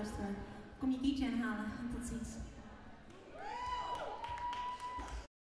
luisteren. Kom je keychain halen. Tot ziens.